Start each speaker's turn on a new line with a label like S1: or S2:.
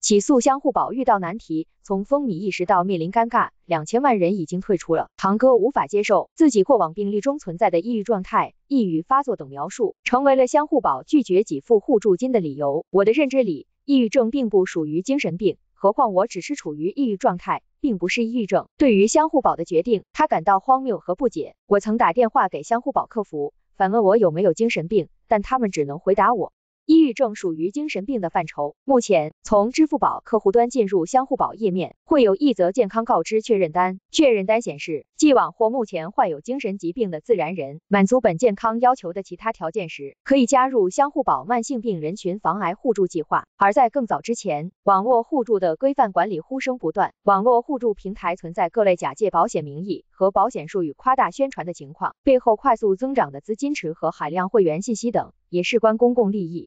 S1: 起诉相互保遇到难题，从风靡一时到面临尴尬，两千万人已经退出了。堂哥无法接受自己过往病历中存在的抑郁状态、抑郁发作等描述，成为了相互保拒绝给付互助金的理由。我的认知里，抑郁症并不属于精神病，何况我只是处于抑郁状态，并不是抑郁症。对于相互保的决定，他感到荒谬和不解。我曾打电话给相互保客服，反问我有没有精神病，但他们只能回答我。抑郁症属于精神病的范畴。目前，从支付宝客户端进入相互保页面，会有一则健康告知确认单。确认单显示，既往或目前患有精神疾病的自然人，满足本健康要求的其他条件时，可以加入相互保慢性病人群防癌互助计划。而在更早之前，网络互助的规范管理呼声不断，网络互助平台存在各类假借保险名义和保险术语夸大宣传的情况，背后快速增长的资金池和海量会员信息等，也事关公共利益。